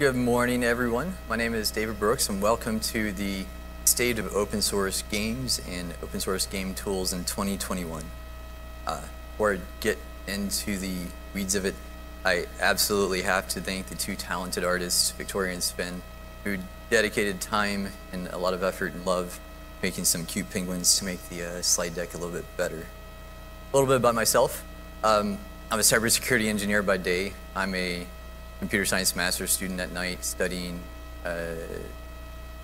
Good morning, everyone. My name is David Brooks, and welcome to the State of Open Source Games and Open Source Game Tools in 2021. Uh, before I get into the weeds of it, I absolutely have to thank the two talented artists, Victoria and Sven, who dedicated time and a lot of effort and love making some cute penguins to make the uh, slide deck a little bit better. A little bit about myself. Um, I'm a cybersecurity engineer by day. I'm a computer science master's student at night studying uh,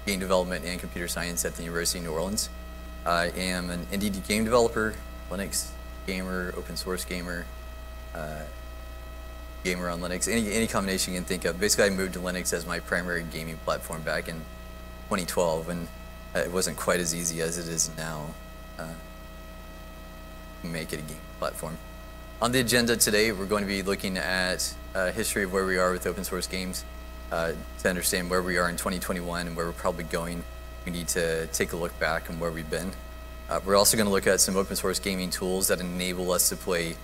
game development and computer science at the University of New Orleans. I am an indie game developer, Linux gamer, open source gamer, uh, gamer on Linux, any, any combination you can think of. Basically, I moved to Linux as my primary gaming platform back in 2012, and uh, it wasn't quite as easy as it is now. Uh, make it a game platform. On the agenda today, we're going to be looking at a history of where we are with open source games. Uh, to understand where we are in 2021 and where we're probably going, we need to take a look back and where we've been. Uh, we're also going to look at some open source gaming tools that enable us to play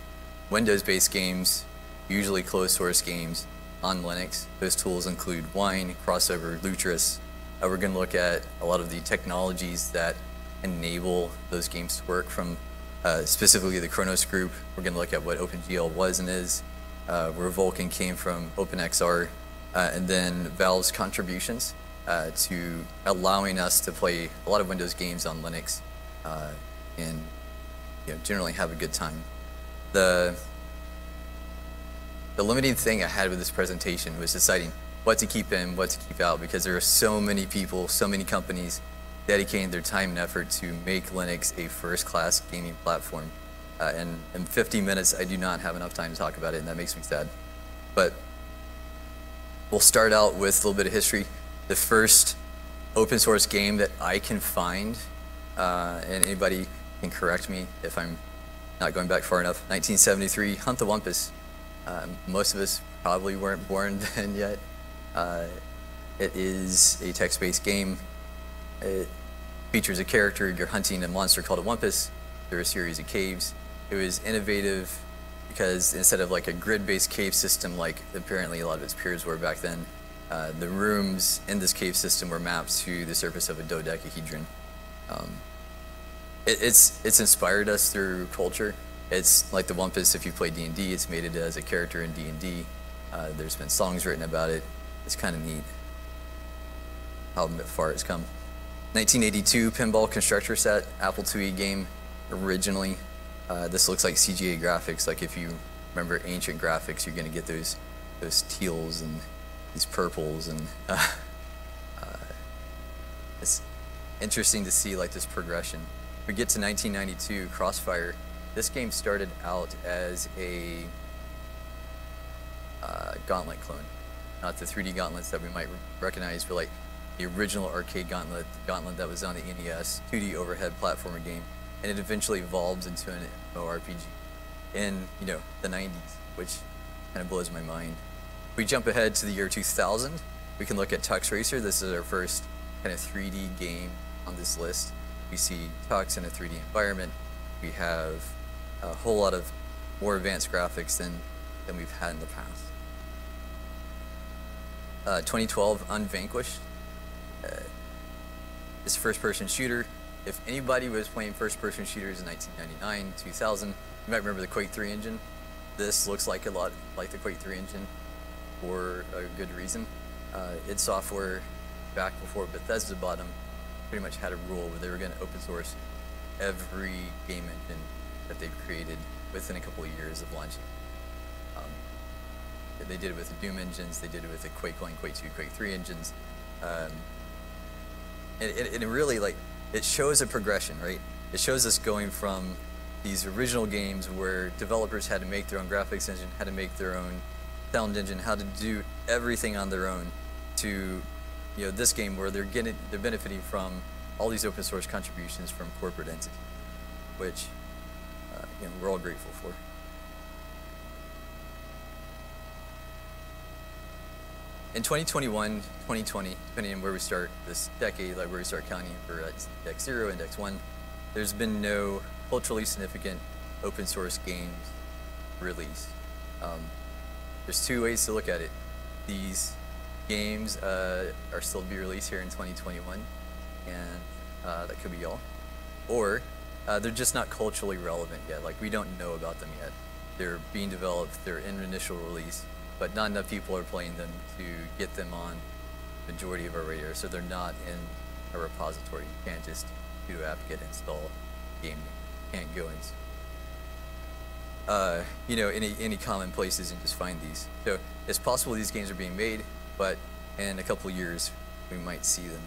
Windows-based games, usually closed source games, on Linux. Those tools include Wine, Crossover, Lutris. Uh, we're going to look at a lot of the technologies that enable those games to work from uh, specifically the Khronos group. We're going to look at what OpenGL was and is, uh, where Vulkan came from, OpenXR, uh, and then Valve's contributions uh, to allowing us to play a lot of Windows games on Linux uh, and you know, generally have a good time. The, the limiting thing I had with this presentation was deciding what to keep in, what to keep out, because there are so many people, so many companies dedicating their time and effort to make Linux a first-class gaming platform. Uh, and in 50 minutes, I do not have enough time to talk about it, and that makes me sad. But we'll start out with a little bit of history. The first open source game that I can find, uh, and anybody can correct me if I'm not going back far enough, 1973, Hunt the Wumpus. Um, most of us probably weren't born then yet. Uh, it is a text-based game it features a character, you're hunting a monster called a Wumpus. There are a series of caves. It was innovative because instead of like a grid-based cave system like apparently a lot of its peers were back then, uh, the rooms in this cave system were mapped to the surface of a dodecahedron. Um, it, it's, it's inspired us through culture. It's like the Wumpus, if you play D&D, it's made it as a character in D&D. Uh, there's been songs written about it. It's kind of neat how far it's come. 1982 Pinball Constructor Set, Apple IIe game originally. Uh, this looks like CGA graphics. Like if you remember ancient graphics, you're going to get those those teals and these purples, and uh, uh, it's interesting to see like this progression. We get to 1992 Crossfire. This game started out as a uh, Gauntlet clone, not the 3D gauntlets that we might recognize, but like the original arcade Gauntlet, Gauntlet that was on the NES, 2D overhead platformer game, and it eventually evolved into an MMORPG in you know the 90s, which kind of blows my mind. We jump ahead to the year 2000, we can look at Tux Racer. This is our first kind of 3D game on this list. We see Tux in a 3D environment. We have a whole lot of more advanced graphics than, than we've had in the past. Uh, 2012, Unvanquished uh, it's a first-person shooter. If anybody was playing first-person shooters in 1999, 2000, you might remember the Quake 3 engine. This looks like a lot like the Quake 3 engine for a good reason. Uh, id Software, back before Bethesda bought them, pretty much had a rule where they were going to open source every game engine that they've created within a couple of years of launching. Um, they did it with the Doom engines, they did it with the Quake 1, Quake 2, Quake 3 engines. Um, and it, it really like it shows a progression, right? It shows us going from these original games where developers had to make their own graphics engine, had to make their own sound engine, how to do everything on their own, to you know this game where they're getting they're benefiting from all these open source contributions from corporate entities, which uh, you know we're all grateful for. In 2021, 2020, depending on where we start this decade, like where we start counting for uh, Index 0, Index 1, there's been no culturally significant open source games released. Um, there's two ways to look at it. These games uh, are still to be released here in 2021, and uh, that could be all. Or uh, they're just not culturally relevant yet. Like we don't know about them yet. They're being developed. They're in initial release, but not enough people are playing them to get them on the majority of our radar. So they're not in a repository. You can't just do app get install game. You can't go and uh, you know any any common places and just find these. So it's possible these games are being made, but in a couple years we might see them.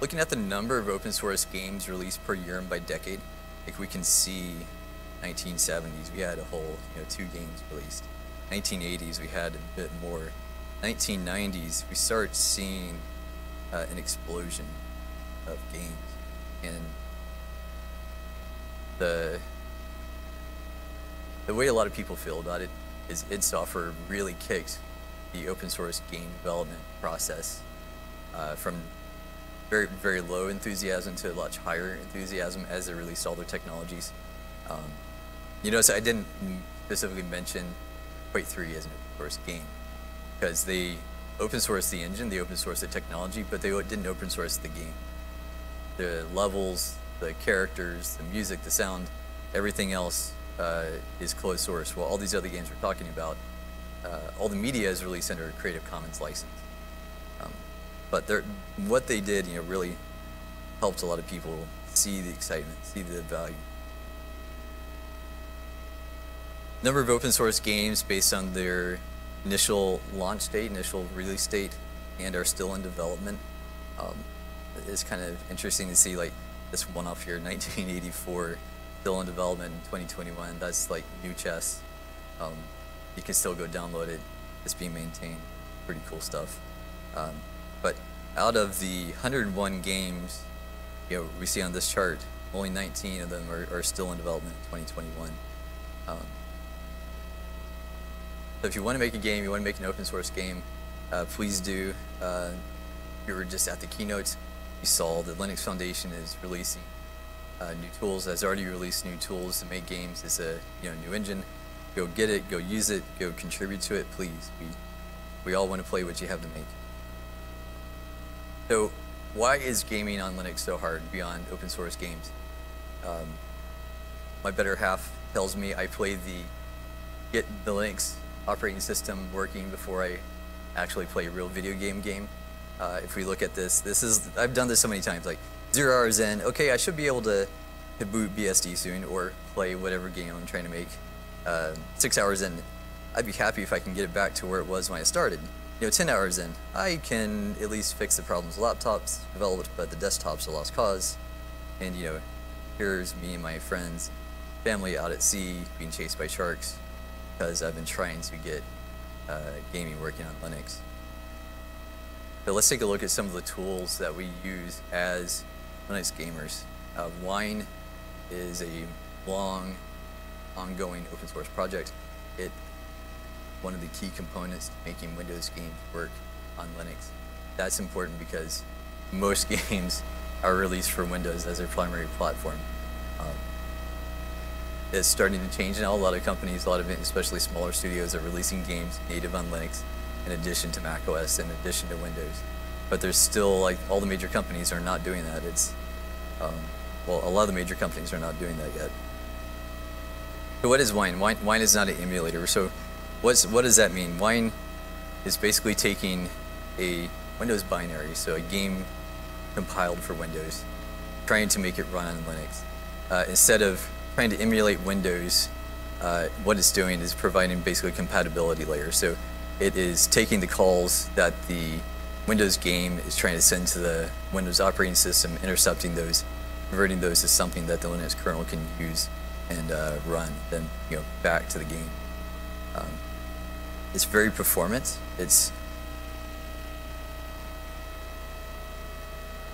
Looking at the number of open source games released per year and by decade, like we can see 1970s we had a whole you know two games released. 1980s we had a bit more. 1990s we start seeing uh, an explosion of games and the the way a lot of people feel about it is id Software really kicked the open source game development process uh, from very very low enthusiasm to a much higher enthusiasm as they released all their technologies. Um, you notice I didn't specifically mention Quake 3 as an open source game because they open sourced the engine, they open sourced the technology, but they didn't open source the game. The levels, the characters, the music, the sound, everything else uh, is closed source. Well, all these other games we're talking about, uh, all the media is released under a Creative Commons license. Um, but what they did, you know, really helped a lot of people see the excitement, see the value. Number of open source games based on their initial launch date, initial release date, and are still in development. Um, it's kind of interesting to see like this one off here, 1984, still in development in 2021. That's like GNU chess. Um, you can still go download it. It's being maintained. Pretty cool stuff. Um, but out of the 101 games, you know, we see on this chart, only 19 of them are, are still in development in 2021. So if you want to make a game, you want to make an open source game, uh, please do. Uh, you were just at the keynote, you saw the Linux Foundation is releasing uh, new tools, has already released new tools to make games. It's a you know new engine. Go get it, go use it, go contribute to it, please. We, we all want to play what you have to make. So why is gaming on Linux so hard beyond open source games? Um, my better half tells me I play the get the Linux operating system working before I actually play a real video game game. Uh, if we look at this, this is, I've done this so many times, like zero hours in, okay, I should be able to, to boot BSD soon or play whatever game I'm trying to make. Uh, six hours in, I'd be happy if I can get it back to where it was when I started. You know, 10 hours in, I can at least fix the problems laptops developed, but the desktops are lost cause. And you know, here's me and my friends, family out at sea being chased by sharks because I've been trying to get uh, gaming working on Linux. So let's take a look at some of the tools that we use as Linux gamers. Uh, Wine is a long, ongoing open source project. It one of the key components to making Windows games work on Linux. That's important because most games are released for Windows as their primary platform. It's starting to change now. A lot of companies, a lot of especially smaller studios, are releasing games native on Linux in addition to Mac OS, in addition to Windows. But there's still like all the major companies are not doing that. It's um, well, a lot of the major companies are not doing that yet. So what is Wine? Wine, Wine is not an emulator. So what's, what does that mean? Wine is basically taking a Windows binary, so a game compiled for Windows, trying to make it run on Linux. Uh, instead of trying to emulate Windows, uh, what it's doing is providing basically a compatibility layer. So it is taking the calls that the Windows game is trying to send to the Windows operating system, intercepting those, converting those to something that the Linux kernel can use and uh, run, then you know back to the game. Um, it's very performant. It's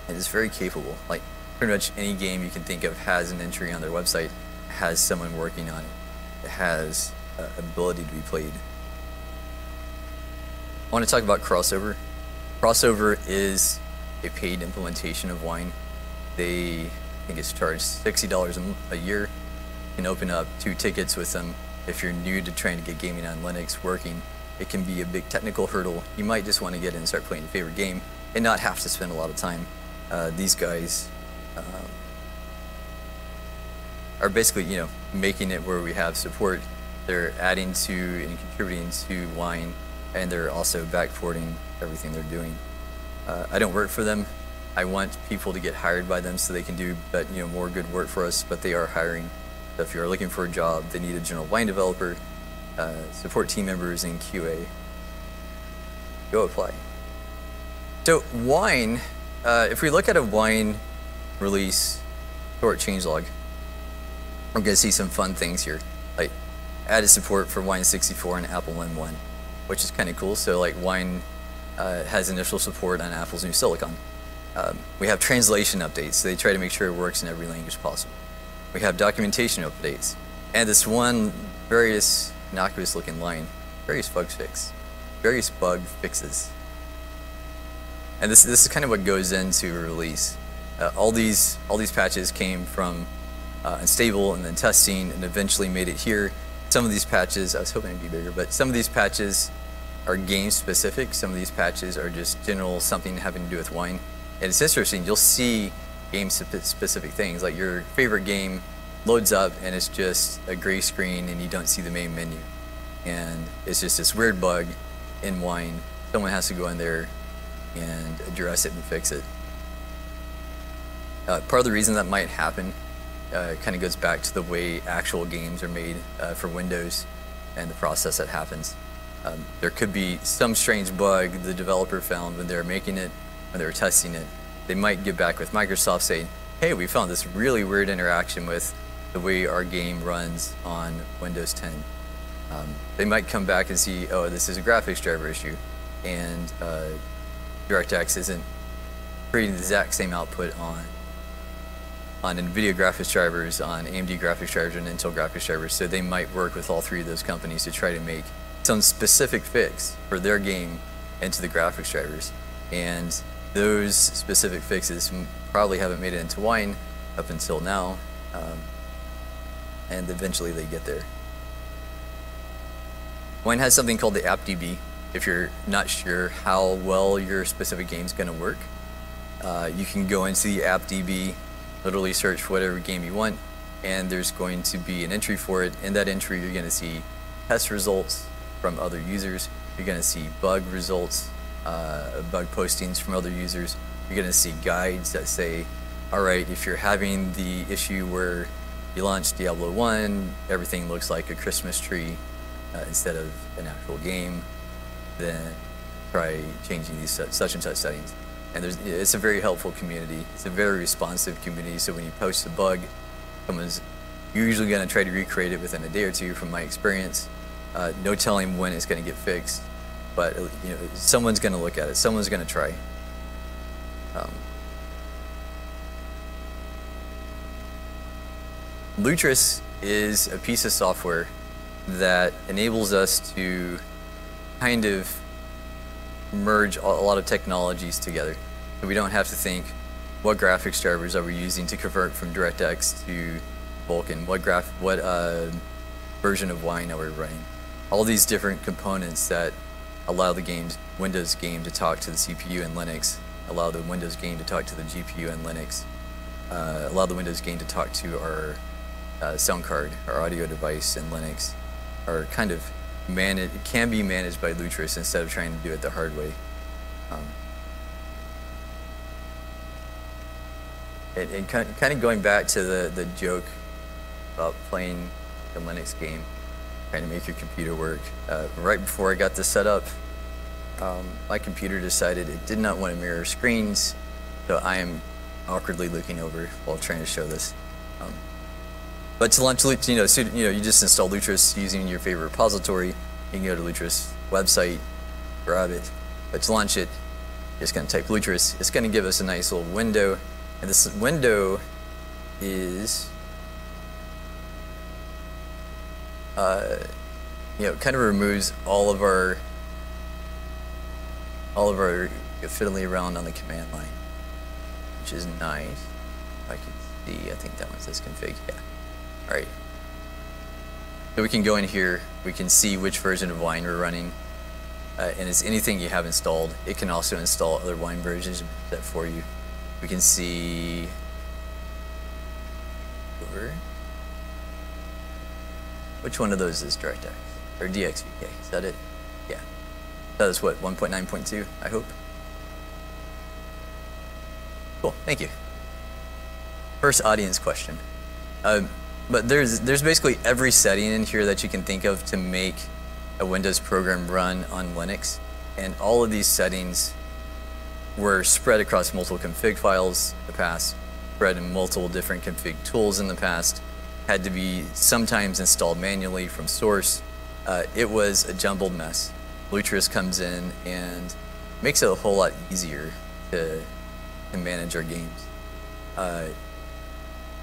it is very capable. Like pretty much any game you can think of has an entry on their website has someone working on it. It has uh, ability to be played. I want to talk about Crossover. Crossover is a paid implementation of Wine. They, I think it's charged $60 a year. You can open up two tickets with them if you're new to trying to get gaming on Linux working. it can be a big technical hurdle. You might just want to get in and start playing your favorite game and not have to spend a lot of time. Uh, these guys um, are basically, you know, making it where we have support. They're adding to and contributing to Wine, and they're also backporting everything they're doing. Uh, I don't work for them. I want people to get hired by them so they can do, but you know, more good work for us. But they are hiring. So if you're looking for a job, they need a general Wine developer, uh, support team members and QA. Go apply. So Wine, uh, if we look at a Wine release short changelog, we're going to see some fun things here, like added support for Wine 64 and Apple M1, which is kind of cool. So like Wine uh, has initial support on Apple's new Silicon. Um, we have translation updates. So they try to make sure it works in every language possible. We have documentation updates. And this one various innocuous looking line, various bug fix, various bug fixes. And this, this is kind of what goes into a release. Uh, all these all these patches came from uh, stable, and then testing and eventually made it here. Some of these patches, I was hoping it'd be bigger, but some of these patches are game specific. Some of these patches are just general something having to do with wine. And it's interesting, you'll see game specific things like your favorite game loads up and it's just a gray screen and you don't see the main menu. And it's just this weird bug in wine. Someone has to go in there and address it and fix it. Uh, part of the reason that might happen uh, kind of goes back to the way actual games are made uh, for Windows and the process that happens. Um, there could be some strange bug the developer found when they were making it, when they were testing it. They might get back with Microsoft saying, hey, we found this really weird interaction with the way our game runs on Windows 10. Um, they might come back and see, oh, this is a graphics driver issue, and uh, DirectX isn't creating the exact same output on on NVIDIA graphics drivers, on AMD graphics drivers, and Intel graphics drivers. So they might work with all three of those companies to try to make some specific fix for their game into the graphics drivers. And those specific fixes probably haven't made it into Wine up until now. Um, and eventually they get there. Wine has something called the AppDB. If you're not sure how well your specific game is going to work, uh, you can go into the AppDB literally search for whatever game you want, and there's going to be an entry for it. In that entry, you're going to see test results from other users. You're going to see bug results, uh, bug postings from other users. You're going to see guides that say, all right, if you're having the issue where you launch Diablo 1, everything looks like a Christmas tree uh, instead of an actual game, then try changing these such and such settings and it's a very helpful community. It's a very responsive community. So when you post a bug, someone's usually going to try to recreate it within a day or two, from my experience. Uh, no telling when it's going to get fixed, but you know, someone's going to look at it. Someone's going to try. Um, Lutris is a piece of software that enables us to kind of merge a lot of technologies together. We don't have to think, what graphics drivers are we using to convert from DirectX to Vulkan? What graph, what uh, version of Wine are we running? All these different components that allow the games, Windows game to talk to the CPU and Linux, allow the Windows game to talk to the GPU and Linux, uh, allow the Windows game to talk to our uh, sound card, our audio device in Linux, are kind of managed, it can be managed by Lutris instead of trying to do it the hard way. Um, and, and kind of going back to the, the joke about playing the Linux game, trying to make your computer work. Uh, right before I got this set up, um, my computer decided it did not want to mirror screens, so I am awkwardly looking over while trying to show this. But to launch, you know, you know, you just install Lutris using your favorite repository. You can go to Lutris website, grab it. But to launch it, you're just going to type Lutris. It's going to give us a nice little window, and this window is, uh, you know, kind of removes all of our, all of our fiddly around on the command line, which is nice. I can see, I think that one this config, yeah. All right. So we can go in here, we can see which version of wine we're running. uh, and it's anything you have installed. It can also install other wine versions that for you. We can see over. Which one of those is DirectX or DXVK? Is that it? Yeah. That is what 1.9.2. I hope. Cool. Thank you. First audience question. Um, but there's there's basically every setting in here that you can think of to make a Windows program run on Linux, and all of these settings were spread across multiple config files in the past, spread in multiple different config tools in the past, had to be sometimes installed manually from source. Uh, it was a jumbled mess. Lutris comes in and makes it a whole lot easier to, to manage our games. Uh,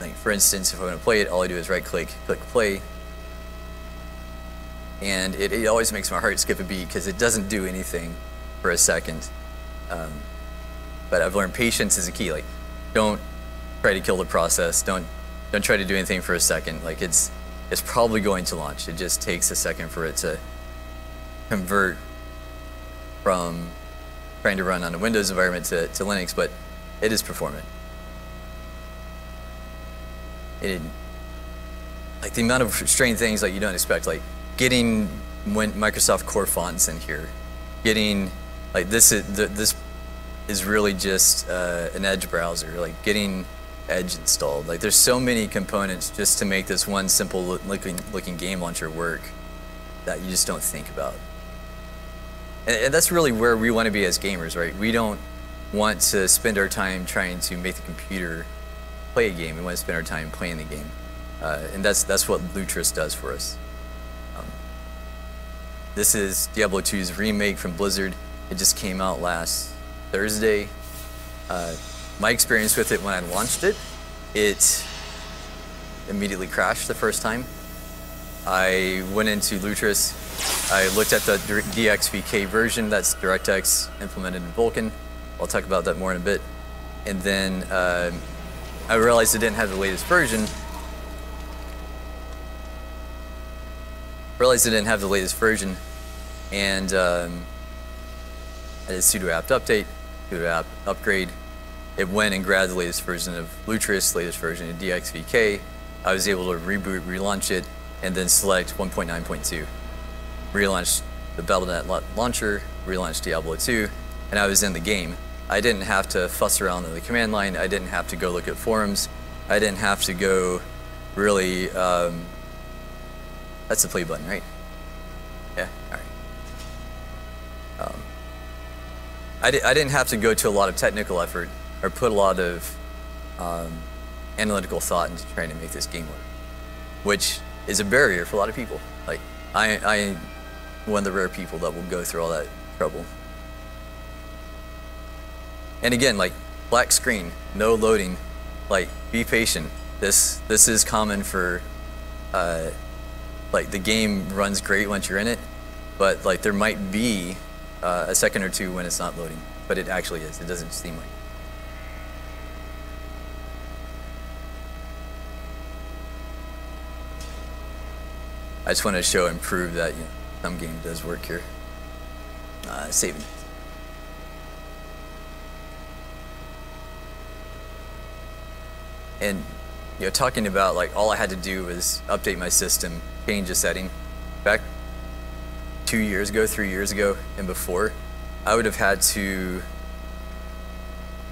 like for instance, if I want to play it, all I do is right click, click play, and it, it always makes my heart skip a beat because it doesn't do anything for a second. Um, but I've learned patience is a key. Like, don't try to kill the process. Don't don't try to do anything for a second. Like it's it's probably going to launch. It just takes a second for it to convert from trying to run on a Windows environment to, to Linux, but it is performant. It, like the amount of strange things like you don't expect, like getting when Microsoft Core fonts in here, getting like this is this is really just uh, an Edge browser, like getting Edge installed. Like there's so many components just to make this one simple looking looking game launcher work that you just don't think about. And, and that's really where we want to be as gamers, right? We don't want to spend our time trying to make the computer play a game. We want to spend our time playing the game, uh, and that's that's what Lutris does for us. Um, this is Diablo 2's remake from Blizzard. It just came out last Thursday. Uh, my experience with it when I launched it, it immediately crashed the first time. I went into Lutris, I looked at the DXVK version, that's DirectX implemented in Vulkan. I'll talk about that more in a bit. And then uh, I realized it didn't have the latest version. Realized it didn't have the latest version, and um, I did sudo apt update, sudo apt upgrade. It went and grabbed the latest version of Lutris, latest version of DXVK. I was able to reboot, relaunch it, and then select 1.9.2. Relaunch the Battle.net launcher, relaunch Diablo 2, and I was in the game. I didn't have to fuss around in the command line. I didn't have to go look at forums. I didn't have to go really. Um, that's the play button, right? Yeah. All right. Um, I, di I didn't have to go to a lot of technical effort or put a lot of um, analytical thought into trying to make this game work, which is a barrier for a lot of people. Like I, I, one of the rare people that will go through all that trouble. And again, like black screen, no loading, like be patient. This this is common for uh, like the game runs great once you're in it, but like there might be uh, a second or two when it's not loading, but it actually is. It doesn't seem like. I just want to show and prove that you know, some game does work here. Uh, saving. And you know, talking about like all I had to do was update my system, change a setting. Back two years ago, three years ago, and before, I would have had to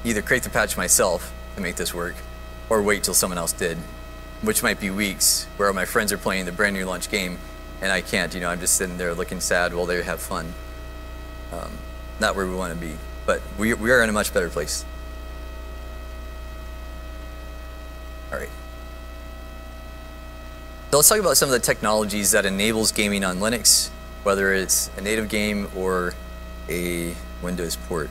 either create the patch myself to make this work, or wait till someone else did, which might be weeks where my friends are playing the brand new launch game and I can't. You know, I'm just sitting there looking sad while they have fun. Um, not where we want to be, but we, we are in a much better place. All right. So let's talk about some of the technologies that enables gaming on Linux, whether it's a native game or a Windows port.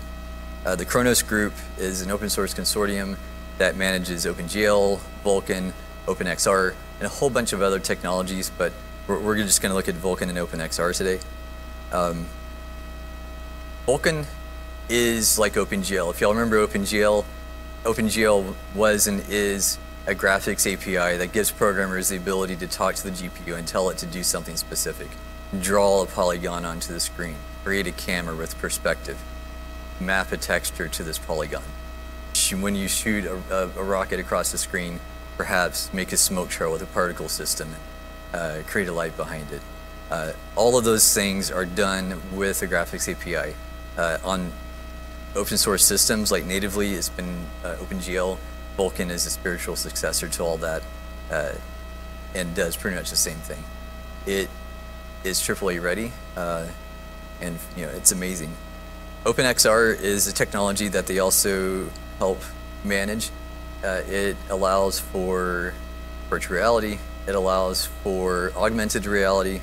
Uh, the Khronos Group is an open source consortium that manages OpenGL, Vulkan, OpenXR, and a whole bunch of other technologies, but we're, we're just going to look at Vulkan and OpenXR today. Um, Vulkan is like OpenGL. If y'all remember OpenGL, OpenGL was and is a graphics API that gives programmers the ability to talk to the GPU and tell it to do something specific. Draw a polygon onto the screen, create a camera with perspective, map a texture to this polygon. When you shoot a, a, a rocket across the screen, perhaps make a smoke trail with a particle system uh, create a light behind it. Uh, all of those things are done with the graphics API. Uh, on open source systems, like natively, it's been uh, OpenGL. Vulkan is a spiritual successor to all that uh, and does pretty much the same thing. It is AAA ready, uh, and you know it's amazing. OpenXR is a technology that they also help manage. Uh, it allows for virtual reality. It allows for augmented reality,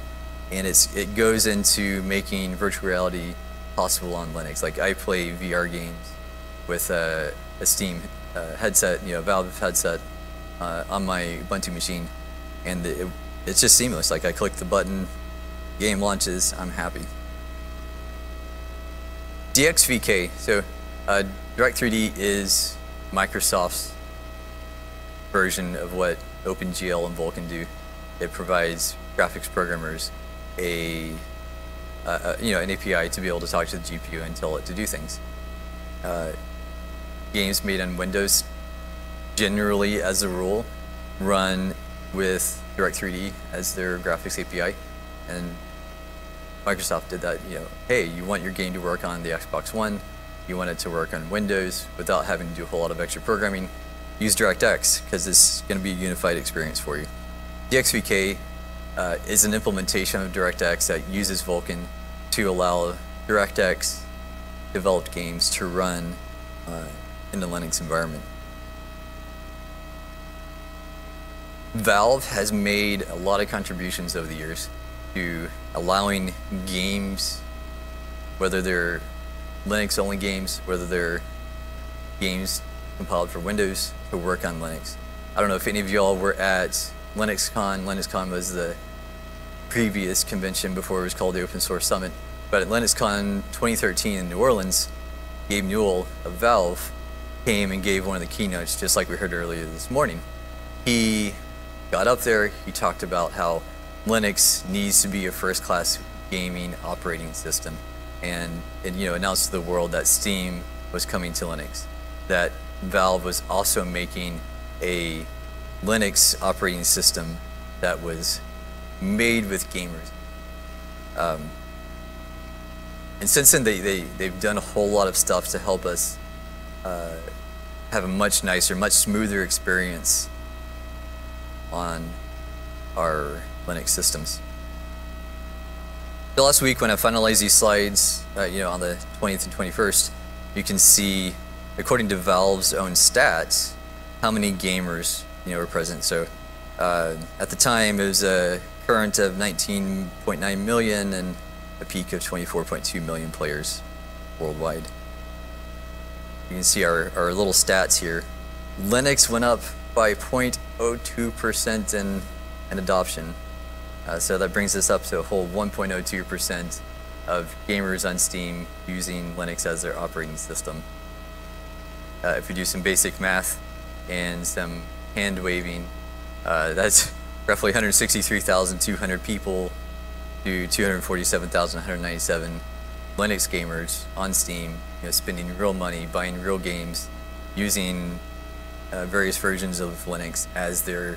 and it's it goes into making virtual reality possible on Linux. Like I play VR games with a, a Steam uh, headset, you know, Valve headset uh, on my Ubuntu machine, and it, it's just seamless. Like I click the button, game launches, I'm happy. DXVK. So uh, Direct3D is Microsoft's version of what OpenGL and Vulkan do. It provides graphics programmers a uh, uh you know an API to be able to talk to the GPU and tell it to do things. Uh, games made on Windows generally, as a rule, run with Direct3D as their graphics API, and Microsoft did that. You know, hey, you want your game to work on the Xbox One, you want it to work on Windows without having to do a whole lot of extra programming. Use DirectX because it's going to be a unified experience for you. DXVK uh, is an implementation of DirectX that uses Vulkan to allow DirectX developed games to run uh, in the Linux environment. Valve has made a lot of contributions over the years to allowing games, whether they're Linux only games, whether they're games compiled for Windows, to work on Linux. I don't know if any of y'all were at LinuxCon. LinuxCon was the previous convention before it was called the Open Source Summit. But at LinuxCon 2013 in New Orleans, Gabe Newell of Valve came and gave one of the keynotes, just like we heard earlier this morning. He got up there, he talked about how Linux needs to be a first-class gaming operating system, and, and you know announced to the world that Steam was coming to Linux, that Valve was also making a Linux operating system that was made with gamers. Um, and since then, they, they, they've done a whole lot of stuff to help us uh, have a much nicer, much smoother experience on our Linux systems. The last week when I finalized these slides, uh, you know, on the 20th and 21st, you can see, according to Valve's own stats, how many gamers, you know, were present. So uh, at the time, it was a current of 19.9 million and a peak of 24.2 million players worldwide. You can see our, our little stats here. Linux went up by 0.02% in, in adoption. Uh, so that brings us up to a whole 1.02% of gamers on Steam using Linux as their operating system. Uh, if we do some basic math and some hand waving, uh, that's roughly 163,200 people to 247,197 Linux gamers on Steam, you know, spending real money, buying real games, using uh, various versions of Linux as their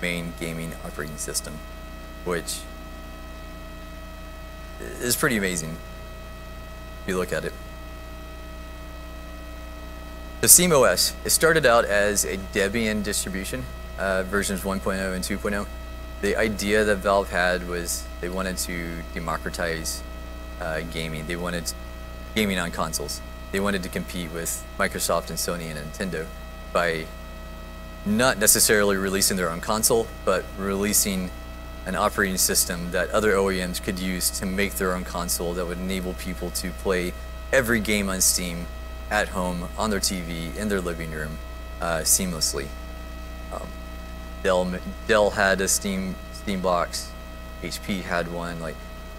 main gaming operating system, which is pretty amazing if you look at it. The SteamOS, it started out as a Debian distribution, uh, versions 1.0 and 2.0. The idea that Valve had was they wanted to democratize uh, gaming. They wanted gaming on consoles. They wanted to compete with Microsoft and Sony and Nintendo by not necessarily releasing their own console, but releasing an operating system that other OEMs could use to make their own console that would enable people to play every game on Steam at home, on their TV, in their living room, uh, seamlessly. Um, Dell, Dell had a Steam Steam box, HP had one, like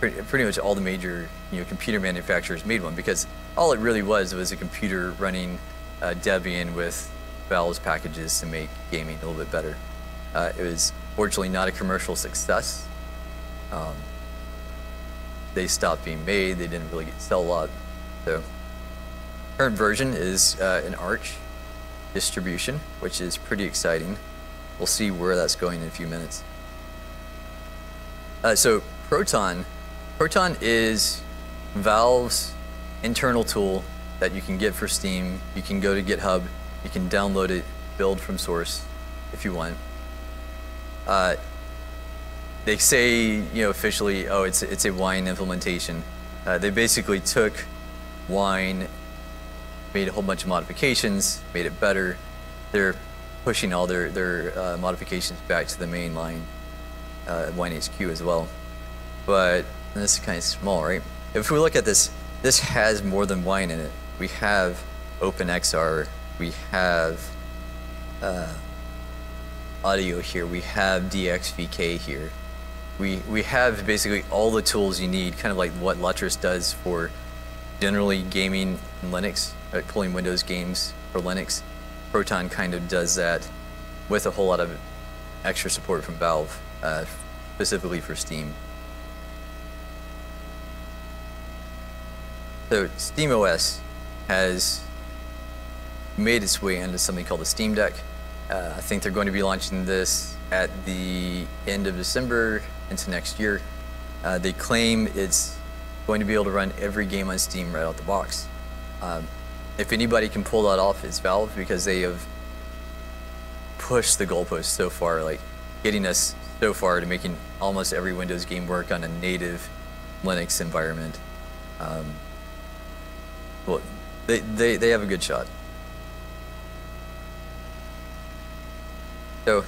pretty, pretty much all the major you know computer manufacturers made one because all it really was was a computer running uh, Debian with Valve's packages to make gaming a little bit better. Uh, it was fortunately not a commercial success. Um, they stopped being made. They didn't really sell a lot. So current version is uh, an Arch distribution, which is pretty exciting. We'll see where that's going in a few minutes. Uh, so Proton, Proton is Valve's internal tool that you can get for Steam. You can go to GitHub, you can download it, build from source if you want. Uh, they say, you know, officially, oh, it's it's a Wine implementation. Uh, they basically took Wine, made a whole bunch of modifications, made it better. They're pushing all their their uh, modifications back to the main line, uh, Wine HQ as well. But this is kind of small, right? If we look at this, this has more than Wine in it. We have OpenXR, we have uh, audio here, we have DXVK here we, we have basically all the tools you need, kind of like what Lutris does for generally gaming in Linux, like pulling Windows games for Linux. Proton kind of does that with a whole lot of extra support from Valve, uh, specifically for Steam. So SteamOS has made its way into something called the Steam Deck. Uh, I think they're going to be launching this at the end of December into next year. Uh, they claim it's going to be able to run every game on Steam right out the box. Um, if anybody can pull that off, it's Valve because they have pushed the goalposts so far, like getting us so far to making almost every Windows game work on a native Linux environment. Um, well, they, they, they have a good shot. So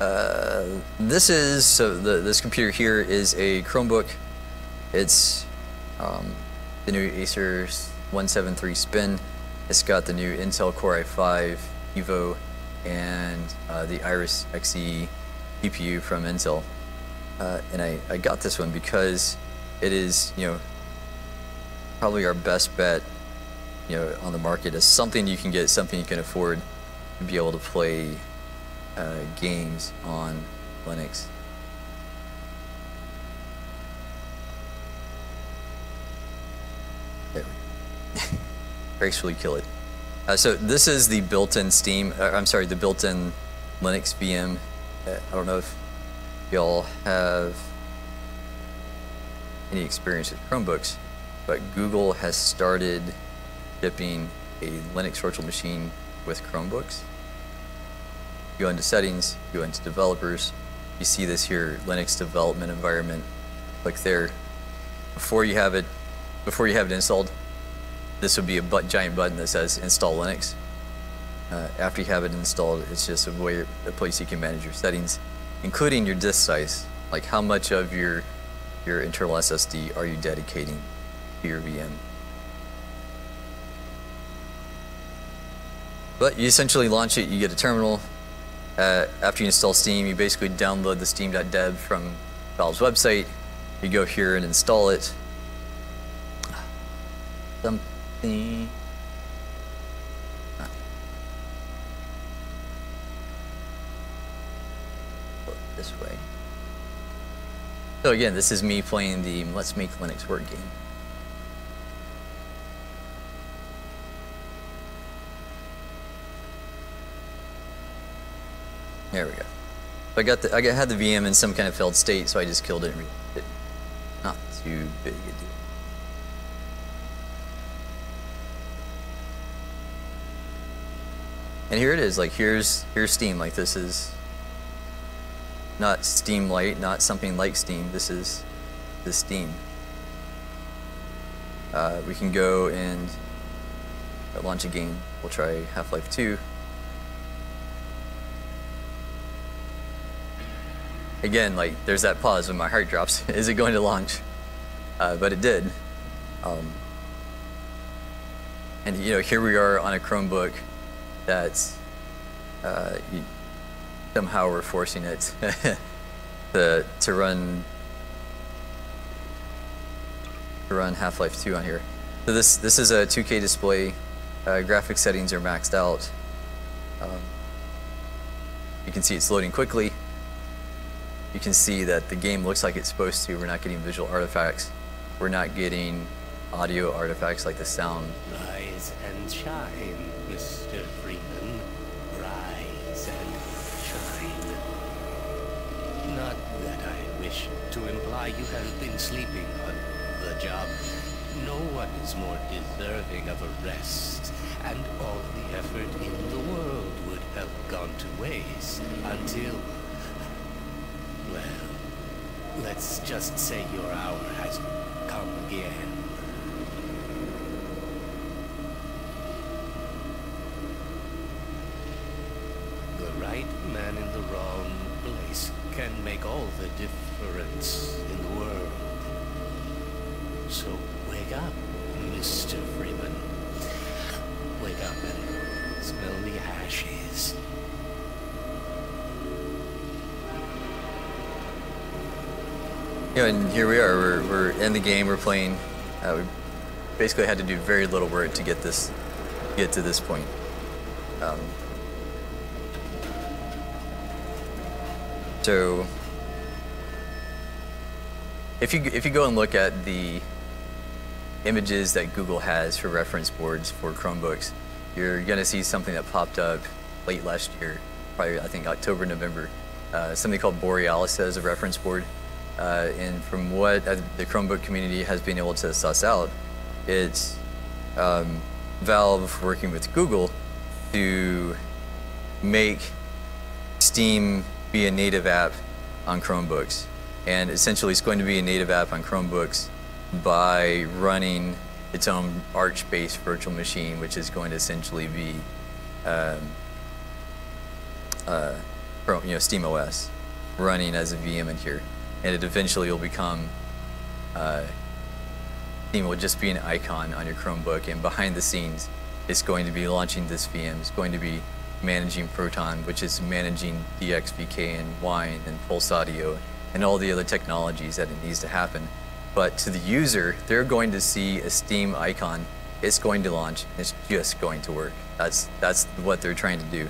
uh, this is so the, this computer here is a Chromebook. It's um, the new Acer 173 Spin. It's got the new Intel Core i5 Evo and uh, the Iris Xe GPU from Intel. Uh, and I, I got this one because it is, you know, probably our best bet, you know, on the market is something you can get, something you can afford to be able to play uh, games on Linux. Gracefully kill it. Uh, so this is the built-in Steam, uh, I'm sorry, the built-in Linux VM. Uh, I don't know if y'all have any experience with Chromebooks, but Google has started shipping a Linux virtual machine with Chromebooks You go into settings, go into developers. You see this here, Linux development environment. Click there. Before you have it, before you have it installed, this would be a but giant button that says install Linux. Uh, after you have it installed, it's just a way, a place you can manage your settings, including your disk size, like how much of your your internal SSD are you dedicating VM. But you essentially launch it, you get a terminal, uh, after you install Steam, you basically download the steam.deb from Valve's website. You go here and install it. Something. This way. So again, this is me playing the Let's Make Linux Work game. There we go. I got the, I had the VM in some kind of failed state, so I just killed it it. Not too big a deal. And here it is, like here's here's Steam, like this is not Steam Light, not something like Steam, this is the Steam. Uh, we can go and launch a game. We'll try Half-Life 2. Again, like there's that pause when my heart drops. Is it going to launch? Uh, but it did. Um, and you know, here we are on a Chromebook that's uh, somehow we're forcing it to to run to run Half-Life 2 on here. So this this is a 2K display. Uh, graphic settings are maxed out. Um, you can see it's loading quickly. You can see that the game looks like it's supposed to. We're not getting visual artifacts. We're not getting audio artifacts like the sound. Rise and shine, Mr. Freeman. Rise and shine. Not that I wish to imply you have been sleeping on the job. No one is more deserving of a rest, and all the effort in the world would have gone to waste until... Well, let's just say your hour has come again. The right man in the wrong place can make all the difference in the world. So wake up, Mr. Freeman. Wake up and smell the ashes. You know, and here we are. We're, we're in the game. We're playing. Uh, we basically had to do very little work to get this, get to this point. Um, so, if you if you go and look at the images that Google has for reference boards for Chromebooks, you're going to see something that popped up late last year, probably I think October, November. Uh, something called Borealis as a reference board. Uh, and from what the Chromebook community has been able to suss out, it's um, Valve working with Google to make Steam be a native app on Chromebooks. And essentially, it's going to be a native app on Chromebooks by running its own Arch-based virtual machine, which is going to essentially be, um, uh, you know, Steam OS running as a VM in here and it eventually will become uh, Steam will just be an icon on your Chromebook, and behind the scenes, it's going to be launching this VM. It's going to be managing Proton, which is managing DXVK and Wine and Pulse Audio and all the other technologies that it needs to happen. But to the user, they're going to see a Steam icon. It's going to launch. It's just going to work. That's that's what they're trying to do.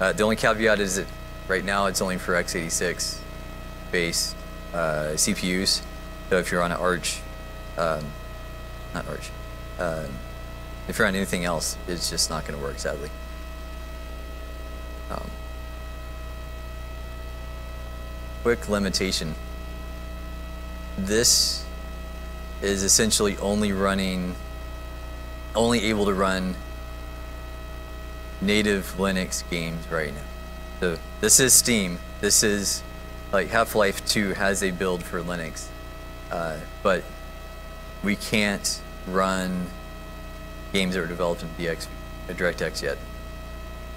Uh, the only caveat is that right now it's only for x86 based uh, CPUs. So if you're on an Arch, um, not Arch, uh, if you're on anything else, it's just not going to work, sadly. Um, quick limitation. This is essentially only running, only able to run native Linux games right now. So this is Steam. This is like Half-Life 2 has a build for Linux, uh, but we can't run games that were developed in DX, uh, DirectX yet.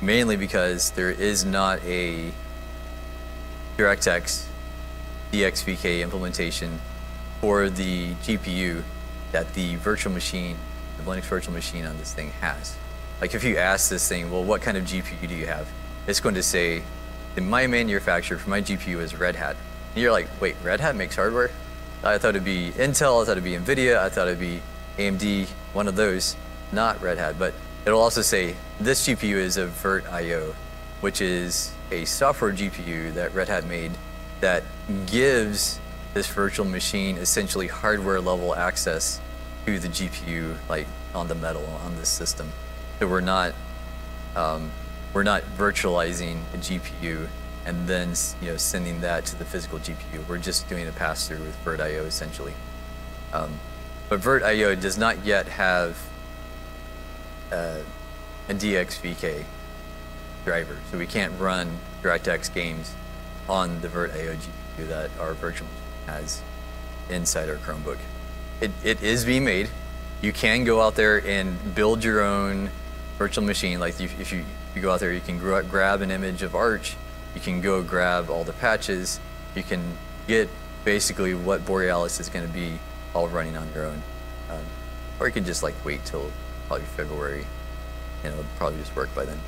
Mainly because there is not a DirectX DXVK implementation for the GPU that the virtual machine, the Linux virtual machine on this thing has. Like if you ask this thing, well, what kind of GPU do you have? It's going to say my manufacturer for my GPU is Red Hat. And you're like, wait, Red Hat makes hardware? I thought it'd be Intel, I thought it'd be NVIDIA, I thought it'd be AMD, one of those, not Red Hat. But it'll also say this GPU is a VirtIO, which is a software GPU that Red Hat made that gives this virtual machine essentially hardware level access to the GPU, like on the metal on this system. So we're not um, we're not virtualizing a GPU and then you know sending that to the physical GPU. We're just doing a pass through with VirtIO essentially. Um, but VirtIO does not yet have uh, a DXVK driver, so we can't run DirectX games on the VirtIO GPU that our virtual has inside our Chromebook. It, it is being made. You can go out there and build your own virtual machine. Like if, if you you go out there, you can grab an image of Arch, you can go grab all the patches, you can get basically what Borealis is going to be all running on your own. Um, or you can just like wait till probably February, and it'll probably just work by then.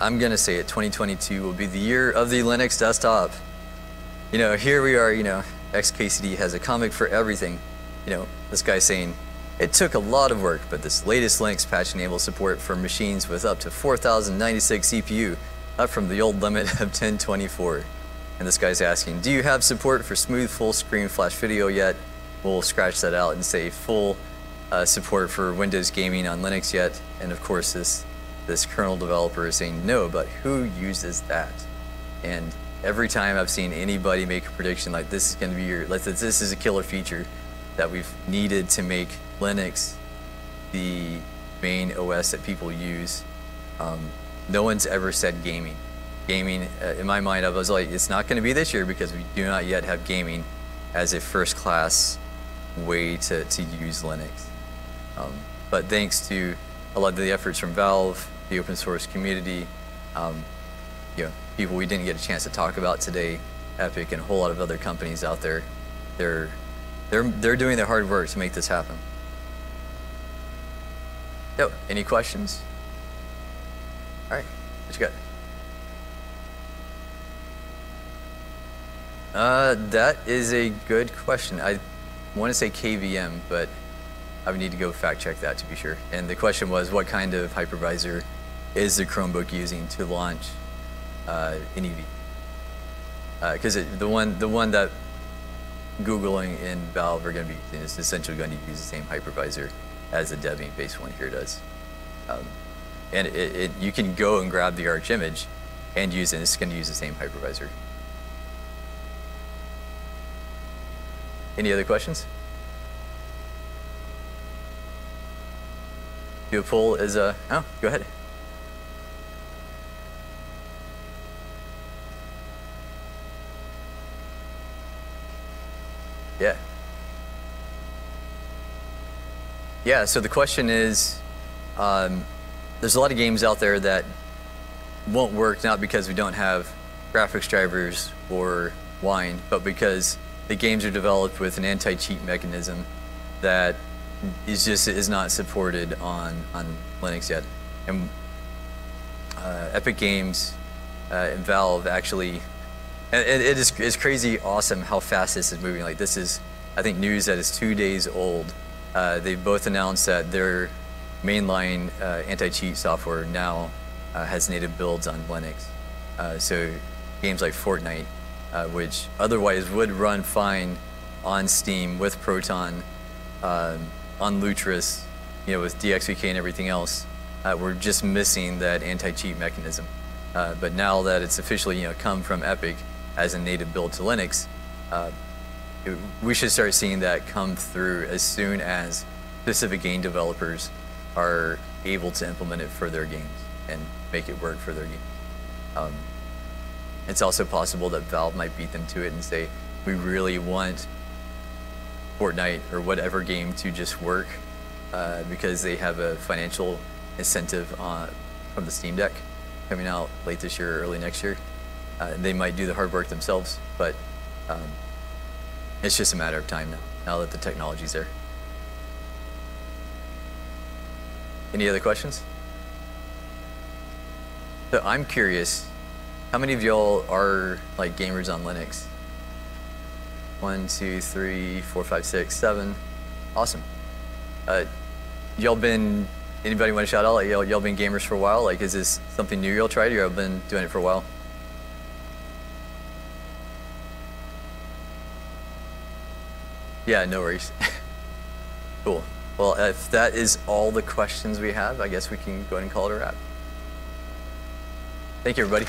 I'm going to say it, 2022 will be the year of the Linux desktop. You know, here we are, you know, XKCD has a comic for everything you know, this guy saying, It took a lot of work, but this latest Linux patch enables support for machines with up to 4096 CPU, up from the old limit of 1024. And this guy's asking, do you have support for smooth full screen flash video yet? We'll scratch that out and say full uh, support for Windows gaming on Linux yet. And of course, this, this kernel developer is saying no, but who uses that? And every time I've seen anybody make a prediction like this is going to be your, like this is a killer feature that we've needed to make Linux the main OS that people use. Um, no one's ever said gaming. Gaming, uh, in my mind, I was like, it's not going to be this year because we do not yet have gaming as a first class way to, to use Linux. Um, but thanks to a lot of the efforts from Valve, the open source community, um, you know, people we didn't get a chance to talk about today, Epic and a whole lot of other companies out there, they're, they're, they're doing their hard work to make this happen. Yo, any questions? All right, what you got? Uh, that is a good question. I want to say KVM, but I would need to go fact check that to be sure. And the question was, what kind of hypervisor is the Chromebook using to launch uh, NEV? Because uh, the one the one that Googling and Valve are going to be using is essentially going to use the same hypervisor as the Debian-based one here does. Um, and it, it, you can go and grab the Arch image and use it. It's going to use the same hypervisor. Any other questions? Do a poll is a, oh, go ahead. Yeah. Yeah, so the question is, um, there's a lot of games out there that won't work not because we don't have graphics drivers or Wine, but because the games are developed with an anti-cheat mechanism that is just is not supported on on Linux yet. And uh, Epic Games uh, and Valve actually, and it, it is it's crazy awesome how fast this is moving. Like this is, I think, news that is two days old. Uh, they both announced that their mainline uh, anti-cheat software now uh, has native builds on Linux. Uh, so games like Fortnite uh, which otherwise would run fine on Steam with Proton, um, on Lutris, you know, with DXVK and everything else. Uh, we're just missing that anti-cheat mechanism. But now that it's officially, you know, come from Epic as a native build to Linux, uh, it, we should start seeing that come through as soon as specific game developers are able to implement it for their games and make it work for their games. Um, it's also possible that Valve might beat them to it and say, we really want Fortnite or whatever game to just work uh, because they have a financial incentive uh, from the Steam Deck coming out late this year or early next year. Uh, they might do the hard work themselves, but um, it's just a matter of time now, now that the technology's there. Any other questions? So I'm curious, how many of y'all are like gamers on Linux? One, two, three, four, five, six, seven. Awesome. Uh, y'all been, anybody want to shout out? Like, y'all, y'all been gamers for a while? Like, is this something new y'all tried or y'all been doing it for a while? Yeah, no worries. cool. Well, if that is all the questions we have, I guess we can go ahead and call it a wrap. Thank you, everybody.